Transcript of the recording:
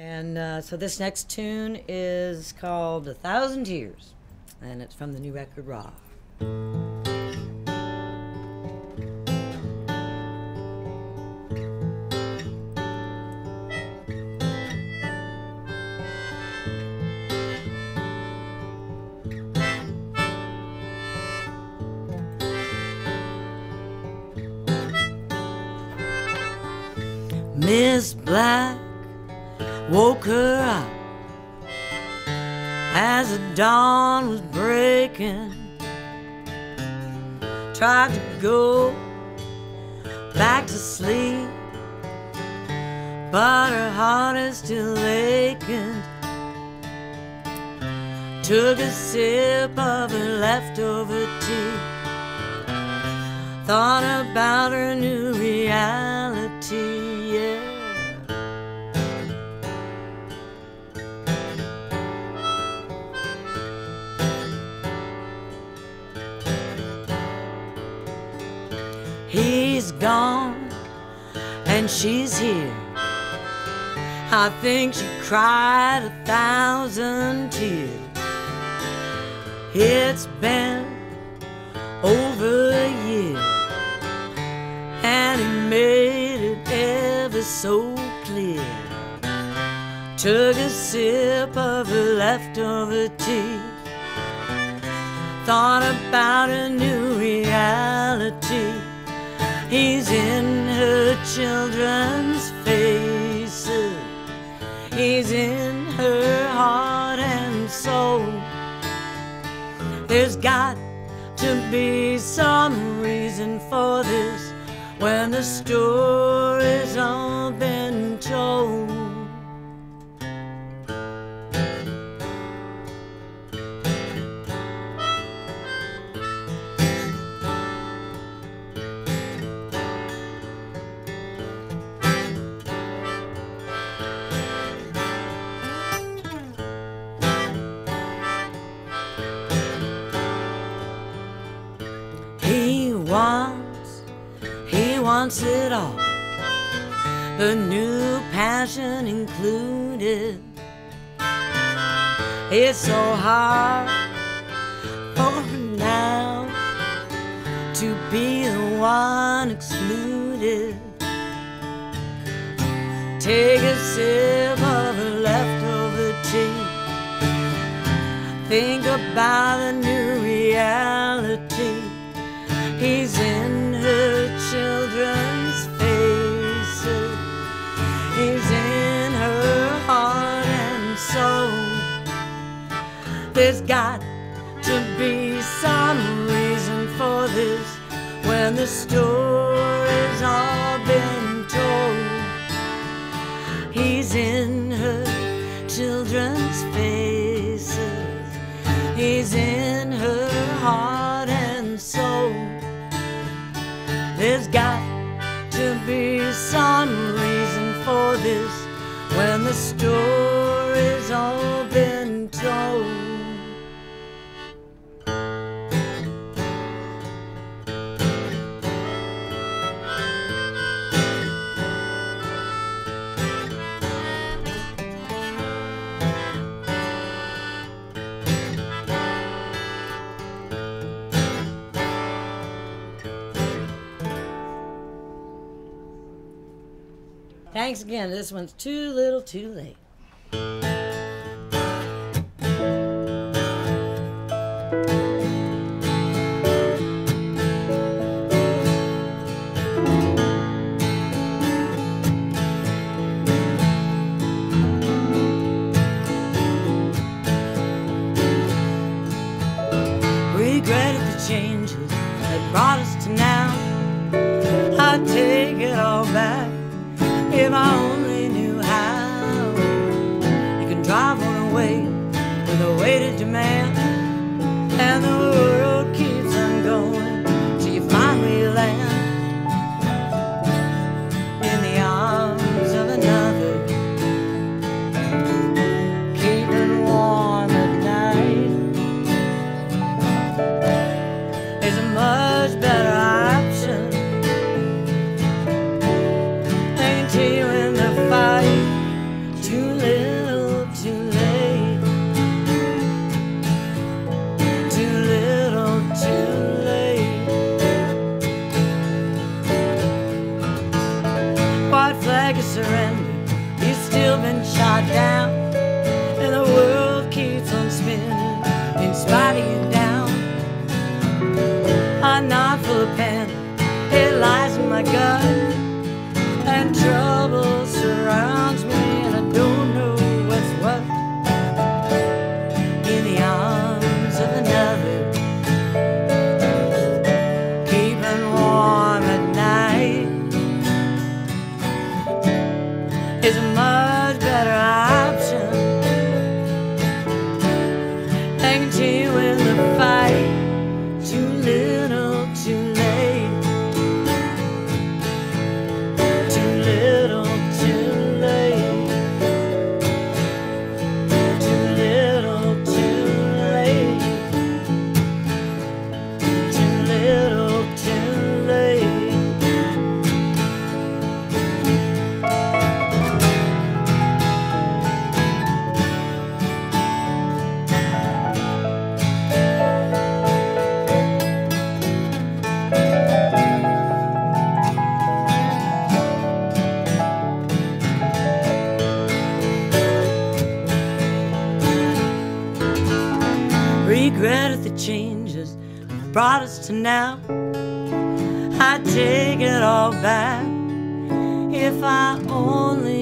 And uh, so this next tune is called A Thousand Tears, and it's from the new record Raw. Miss Black woke her up as the dawn was breaking. Tried to go back to sleep, but her heart is still aching. Took a sip of her leftover tea, thought about her new reality, He's gone and she's here. I think she cried a thousand tears. It's been over a year, and he made it ever so clear. Took a sip of her leftover tea, thought about a new reality. He's in her children's faces. He's in her heart and soul. There's got to be some reason for this when the story's wants, he wants it all. The new passion included. It's so hard for now to be the one excluded. Take a sip of her leftover tea. Think about the new reality. He's in her children's faces. He's in her heart and soul. There's got to be some reason for this when the story's all been told. He's in her children's faces. The Thanks again. This one's too little, too late. Regretted the changes that brought us to now. I'd take it all back if I only knew how. You can drive on away with a weighted demand, White flag of surrender. You've still been shot down, and the world keeps on spinning in spite of you down. I'm not full of pen, it lies in my gut, and trouble with the changes brought us to now. I take it all back if I only